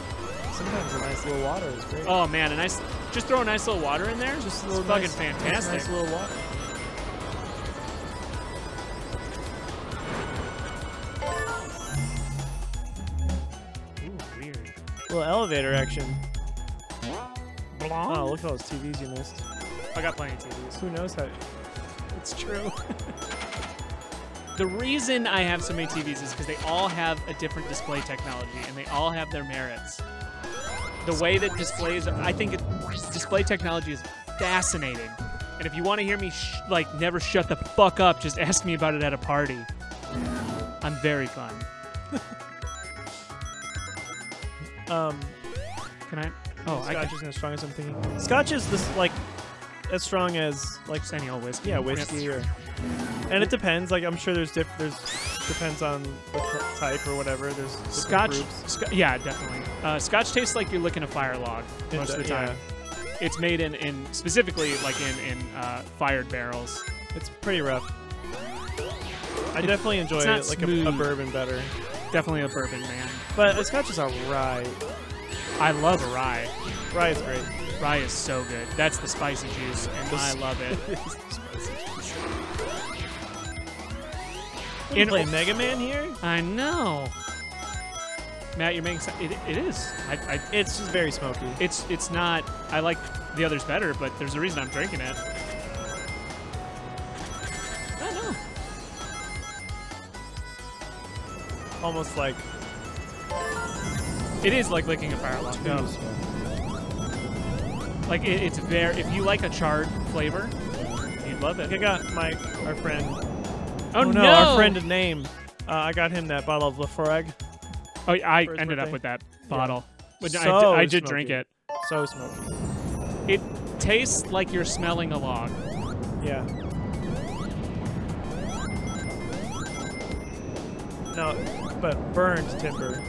Sometimes a nice little water is great. Oh man, a nice just throw a nice little water in there. just a it's little fucking nice, fantastic. Nice little water. Little elevator action. Oh, look at all those TVs you missed. I got plenty of TVs. Who knows how? It's true. the reason I have so many TVs is because they all have a different display technology and they all have their merits. The way that displays, I think it, display technology is fascinating. And if you want to hear me sh- like never shut the fuck up, just ask me about it at a party. I'm very fun. Um, Can I? Oh, Scotch can isn't as strong as I'm thinking. Scotch is this like as strong as like just any old whiskey. yeah whiskey or, and it depends. Like I'm sure there's diff there's depends on the type or whatever. There's Scotch, sc- yeah, definitely. Uh, Scotch tastes like you're licking a fire log It most of the time. It's made in, in specifically like in in uh, fired barrels. It's pretty rough. I definitely enjoy it like a, a bourbon better, Definitely a bourbon man. but a Scotch is a rye. I love a rye. Rye is great. Rye is so good. That's the spicy juice, and The I love it. You In- play Mega Man here? I know. Matt, you're making it, it is. I, I, It's just very smoky. it's it's not. I like the others better, but there's a reason I'm drinking it. Almost like It is like licking a fire log. No. Like it, it's very. If you like a charred flavor, you'd love it. I got my our friend. Oh, no, our friend name. Uh, I got him that bottle of Laphroaig. Oh, I for his ended up with that bottle. But I, So I did drink it. So smoky. It tastes like you're smelling a log. Yeah. No, but burned timber.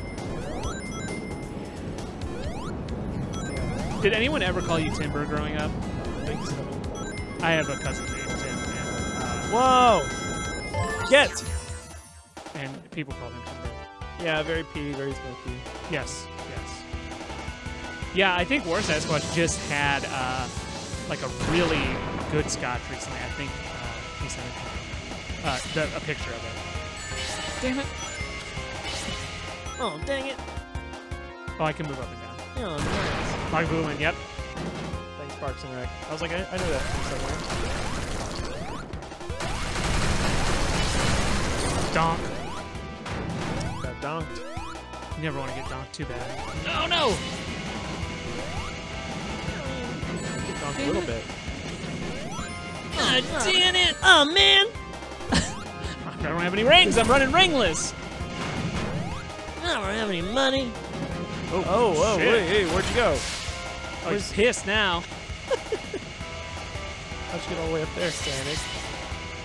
Did anyone ever call you timber growing up? I think so. I have a cousin named Tim. And, uh, Whoa! Get! And people call him timber. Yeah, very peaty, very smoky. Yes, yes. Yeah, I think War Sasquatch just had uh, like a really good scotch recently. I think uh, he sent it, uh, the, a picture of it. Damn it. Oh, dang it. Oh, I can move up and down. Oh, nice. Mark Booman, yep. Thanks, Parks and Rec. I was like, I, I know that from somewhere. Donk. Got donked. You never want to get donked too bad. No, no! Get donked a little bit. Ah, damn it! Oh, man! I don't have any rings. I'm running ringless. I don't have any money. Oh, Oh, whoa, shit. wait, hey, where'd you go? Oh, he's pissed now. How'd you get all the way up there, Stanek?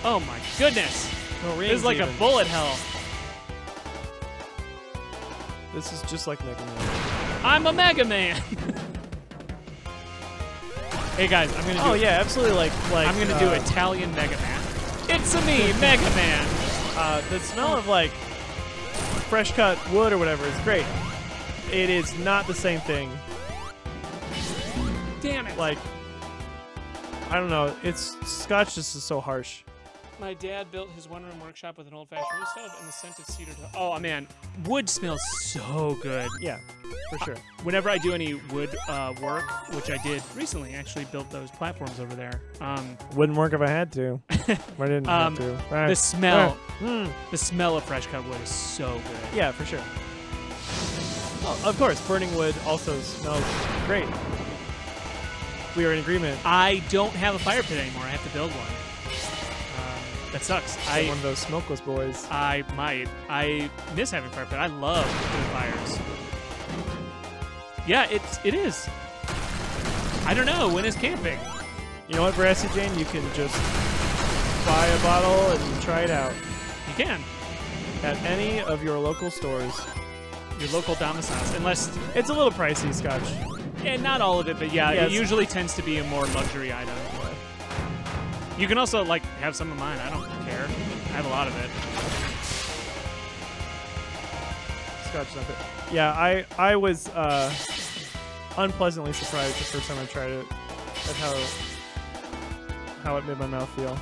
Oh my goodness. No This is like even. a bullet hell. This is just like Mega Man. I'm a Mega Man. hey guys, I'm gonna do. Oh yeah, absolutely. Like like I'm gonna do uh, Italian Mega Man. It's a me, Mega Man. Uh, the smell of like fresh cut wood or whatever is great. It is not the same thing. Damn it. Like I don't know. It's Scotch just is so harsh. My dad built his one-room workshop with an old-fashioned wood stove and the scented cedar. To- oh man, wood smells so good. Yeah, for sure. Whenever I do any wood uh, work, which I did recently, I actually built those platforms over there. Um, Wouldn't work if I had to. I didn't Um, have to. Right. the smell, Hmm. the smell of fresh cut wood is so good. Yeah, for sure. Oh, of course, burning wood also smells great. We are in agreement. I don't have a fire pit anymore. I have to build one. That sucks. I one of those smokeless boys. I might. I miss having fire pit. I love doing fires. Yeah, it's it is. I don't know when is camping. You know what, Brassy Jane? You can just buy a bottle and try it out You can at any of your local stores. your local domiciles, unless It's a little pricey, Scotch. and not all of it, but yeah, Yeah, it usually tends to be a more luxury item. You can also like have some of mine. I don't care. I have a lot of it. Scotch not. Yeah, I I was uh, unpleasantly surprised the first time I tried it at how how it made my mouth feel.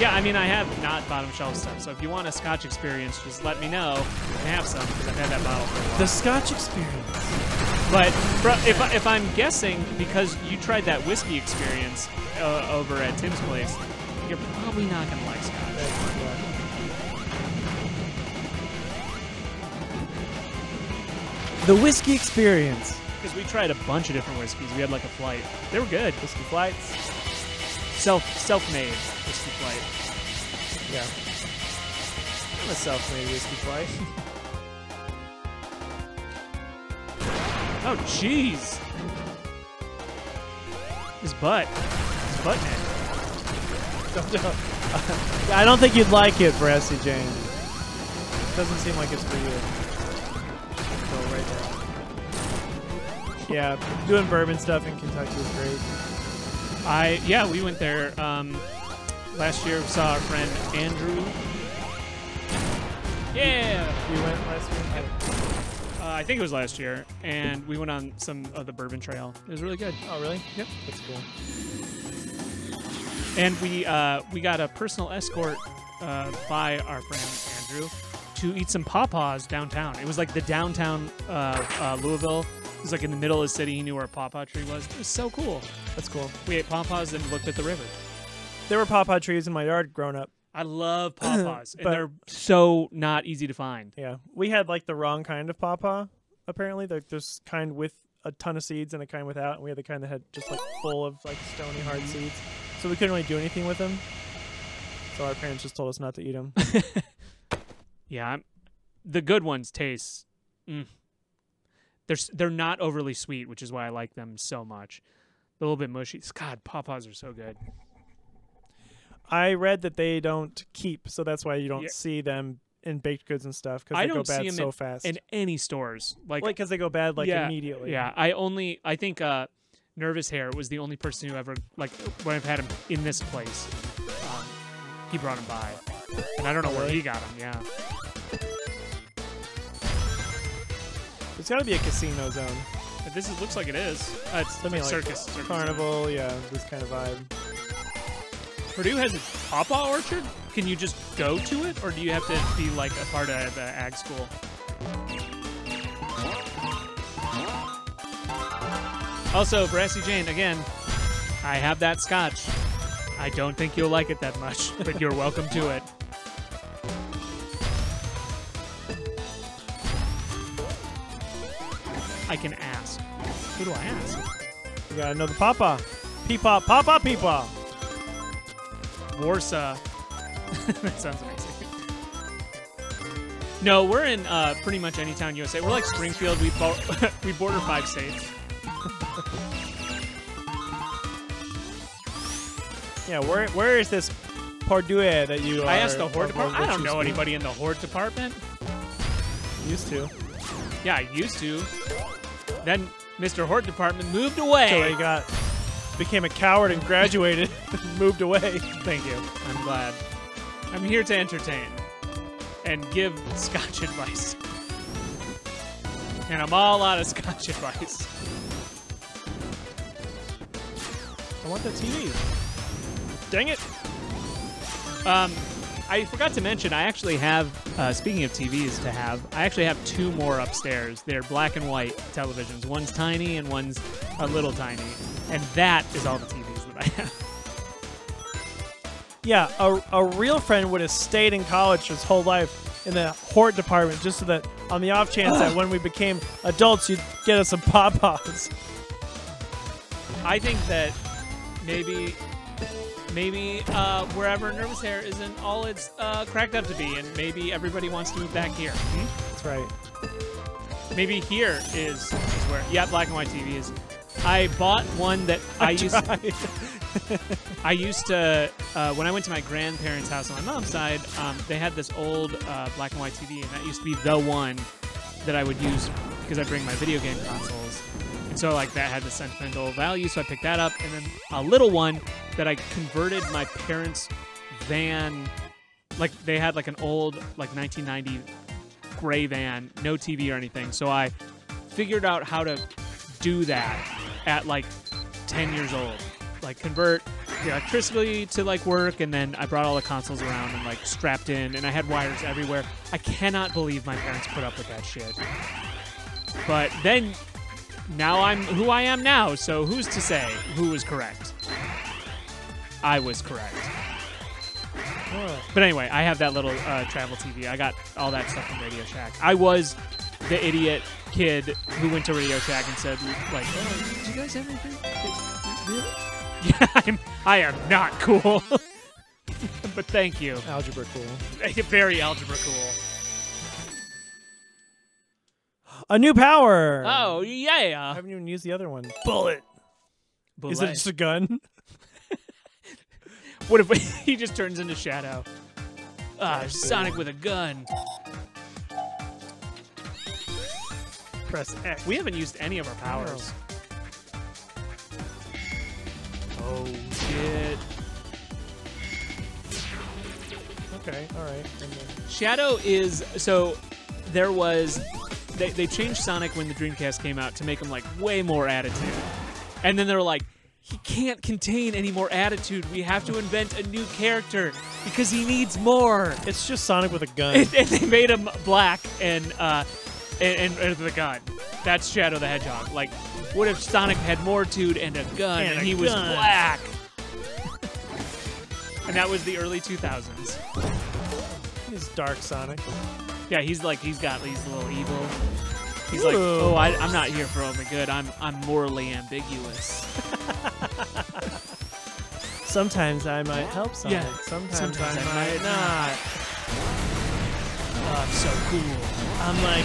Yeah, I mean, I have not bottom shelf stuff. So if you want a Scotch experience, just let me know and have some because I've had that bottle for a while. The Scotch experience. But bro, if, if I'm guessing, because you tried that whiskey experience uh, over at Tim's place, you're probably not gonna like Scotch. The whiskey experience. Because we tried a bunch of different whiskeys. We had like a flight. They were good. Whiskey flights. Self self-made whiskey flight. Yeah. I'm a self-made whiskey flight. Oh jeez. His butt. His butt neck. I don't think you'd like it, Brassy Jane. Doesn't seem like it's for you. Go right there. Yeah, doing bourbon stuff in Kentucky is great. I yeah, we went there um, last year. We saw our friend Andrew. Yeah. You went last year? Uh, I think it was last year, and we went on some of the bourbon trail. It was really good. Oh, really? Yep. That's cool. And we uh, we got a personal escort uh, by our friend Andrew to eat some pawpaws downtown. It was like the downtown uh, uh, Louisville. It was like in the middle of the city. He knew where a pawpaw tree was. It was so cool. That's cool. We ate pawpaws and looked at the river. There were pawpaw trees in my yard growing up. I love pawpaws, and But- they're so not easy to find. Yeah, we had like the wrong kind of pawpaw. Apparently, There- there's kind with a ton of seeds and a kind without, and we had the kind that had just like full of like stony hard seeds. So we couldn't really do anything with them. So our parents just told us not to eat them. Yeah, I'm, the good ones taste. Mm. They're they're not overly sweet, which is why I like them so much. A little bit mushy. God, pawpaws are so good. I read that they don't keep, so that's why you don't Yeah. see them in baked goods and stuff because they go don't see bad 'em so fast. in any stores. Like, like because they go bad like yeah, immediately. Yeah, I only I think uh, Nervous Hair was the only person who ever like when I've had him in this place. Um, he brought him by, and I don't know where he got him. Yeah, There's got to be a casino zone, this is, looks like it is. Uh, it's Something like like circus, circus carnival. Yeah, this kind of vibe. Purdue has a pawpaw orchard. Can you just go to it, or do you have to be like a part of the ag school? Also, Brassy Jane, again, I have that scotch. I don't think you'll like it that much, but you're welcome to it. I can ask. Who do I ask? You gotta know the papa. Peepaw, papa, peepaw. Warsaw. that sounds amazing. No, we're in uh, pretty much any town USA. We're like Springfield. We bo- we border five states. Yeah, where where is this Purdue that you? I asked the hort department. I don't know anybody in the hort department. Used to. Yeah, I used to. Then Mr. Hort department moved away. So he got became a coward and graduated, moved away. Thank you. I'm glad. I'm here to entertain and give Scotch advice. And I'm all out of Scotch advice. I want the TV. Um, I forgot to mention, I actually have, uh, speaking of TVs to have, I actually have two more upstairs. They're black and white televisions. One's tiny and one's a little tiny. And that is all the TVs that I have. Yeah, a, a real friend would have stayed in college his whole life in the hort department just so that on the off chance that when we became adults, you'd get us some pawpaws. I think that maybe, maybe uh, wherever Nervous Hair isn't all it's uh, cracked up to be, and maybe everybody wants to move back here. Hmm? That's right. Maybe here is, is where, yeah, black and white TV is. I bought one that I used. I used to, uh, when I went to my grandparents' house on my mom's side, um, they had this old uh, black and white TV, and that used to be the one that I would use because I bring my video game consoles. So, like, that had the sentimental value, so I picked that up. And then a little one that I converted my parents' van, like, they had like an old, like, 1990 gray van, no TV or anything. So I figured out how to do that at like 10 years old. Like convert the electricity to like work, and then I brought all the consoles around and like strapped in, and I had wires everywhere. I cannot believe my parents put up with that shit. But then, now I'm who I am now, so who's to say who was correct? I was correct. But anyway, I have that little uh, travel TV. I got all that stuff from Radio Shack. I was the idiot kid who went to Radio Shack and said, like, oh, "Do you guys have anything?" Really? Yeah, I'm. I am not cool. but thank you. algebra cool. Very algebra cool. A new power. Oh yeah. I haven't even used the other one. Bullet. Is it just a gun? What if he just turns into Shadow? Ah, Gosh, Sonic with a gun. Press X. We haven't used any of our powers. Oh shit. Okay, all right. Shadow is so there was they, they changed Sonic when the Dreamcast came out to make him like way more attitude. And then they were like, he can't contain any more attitude. We have to invent a new character because he needs more. It's just Sonic with a gun. And, and they made him black and uh and, and, with gun. That's Shadow the Hedgehog. Like, what if Sonic had more dude and a gun And and, a he was black? and that was the early 2000s. He's Dark Sonic. Yeah, he's like he's got these little evil. He's like, oh, I, I'm not here for only good. I'm I'm morally ambiguous. Sometimes I might help Sonic. Yeah, Sometimes, sometimes I, I might might not. Oh, I'm so cool. I'm like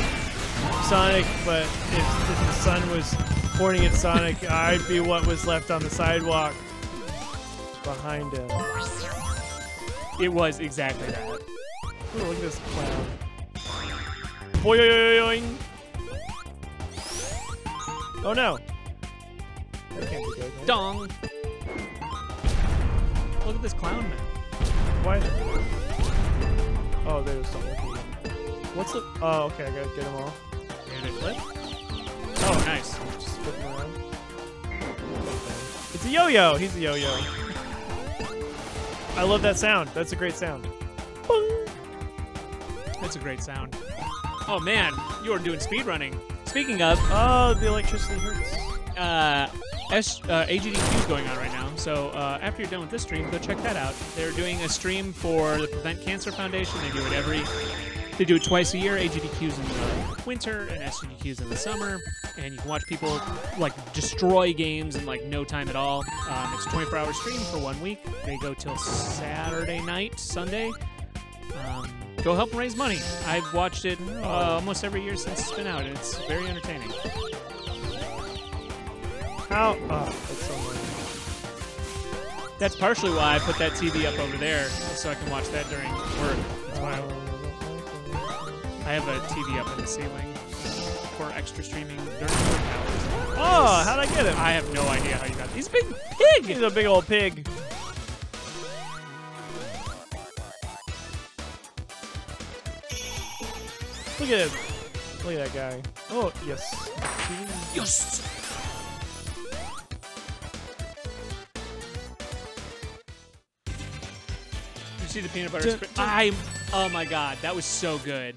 Sonic, but if, if the sun was pointing at Sonic, I'd be what was left on the sidewalk behind him. It was exactly that. Ooh, look at this clown. Boing. Oh no. That can't be good. right? Dong. Look at this clown man. Why? Oh, there's something. What's the? Oh, okay. I gotta get them all. And it flip. Oh, oh nice. Just flip them around. It's a yo-yo. He's a yo-yo. I love that sound. That's a great sound. That's a great sound. Oh man, you are doing speed running. Speaking of, Oh, the electricity hurts. uh, S, uh, AGDQ is going on right now. So uh, after you're done with this stream, go check that out. They're doing a stream for the Prevent Cancer Foundation. They do it every, they do it twice a year. AGDQ's in the winter and SGDQ's in the summer. And you can watch people like destroy games in like no time at all. Um, it's a 24-hour stream for one week. They go till Saturday night, Sunday. Um, go help raise money. I've watched it uh, almost every year since it's been out, and it's very entertaining. How? Oh, that's so annoying. That's partially why I put that TV up over there, so I can watch that during work. That's why I have a TV up in the ceiling for extra streaming during work hours. Oh, how'd I get him? I have no idea how you got. He's a big pig! He's a big old pig. Look at him. Look at that guy. Oh, yes. Yes. You see the peanut butter? Dun, spread? dun. I. Oh my god, that was so good.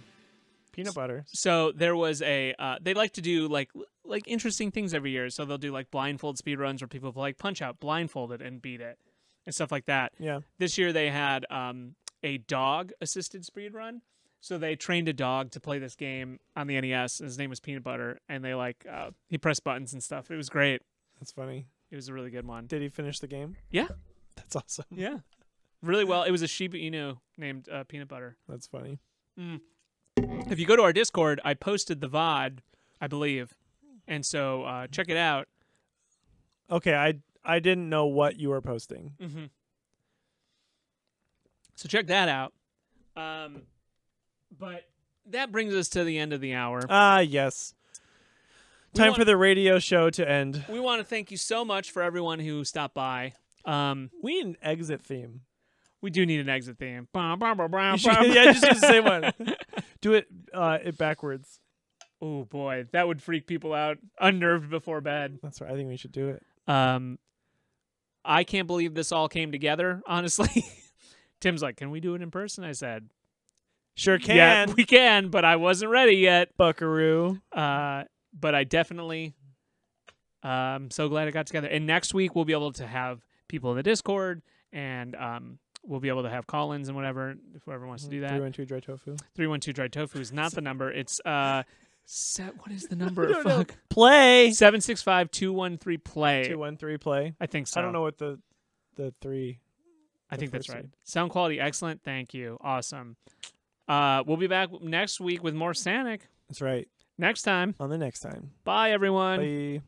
Peanut butter. So there was a uh, they like to do like like interesting things every year. So they'll do like blindfold speed runs where people like punch out blindfolded and beat it and stuff like that. Yeah. This year they had um, a dog assisted speed run. So they trained a dog to play this game on the NES. His name was Peanut Butter, and they like uh, he pressed buttons and stuff. It was great. That's funny. It was a really good one. Did he finish the game? Yeah. That's awesome. Yeah, really well. It was a Shiba Inu named uh, Peanut Butter. That's funny. If you go to our Discord, I posted the VOD, I believe, and so uh, check it out. Okay, I I didn't know what you were posting. Mm-hmm. So check that out. Um, but that brings us to the end of the hour. Ah, yes. We Time want- for the radio show to end. we want to thank you so much for everyone who stopped by. Um, We need an exit theme. we do need an exit theme. Bah, bah, bah, bah, You should- bah, yeah, just use the same one. Do it uh it backwards. oh boy, that would freak people out. Unnerved before bed. That's right. I think we should do it. Um, I can't believe this all came together. Honestly, Tim's like, "Can we do it in person?" I said, Sure can. "Yeah, we can," but I wasn't ready yet. Buckaroo. Uh, but I definitely, um, so glad it got together. And next week we'll be able to have people in the Discord, and um, we'll be able to have call-ins and whatever if whoever wants to do that. one two dry tofu. Three one two dry tofu is not the number. It's uh, set. What is the number? don't know. Fuck. Play. Seven six five two one three play. Two one three play. I think so. I don't know what the the three. I the think that's right. one. Sound quality excellent. Thank you. Awesome. Uh, we'll be back next week with more Sanic. That's right. Next time. On the next time. Bye everyone. Bye.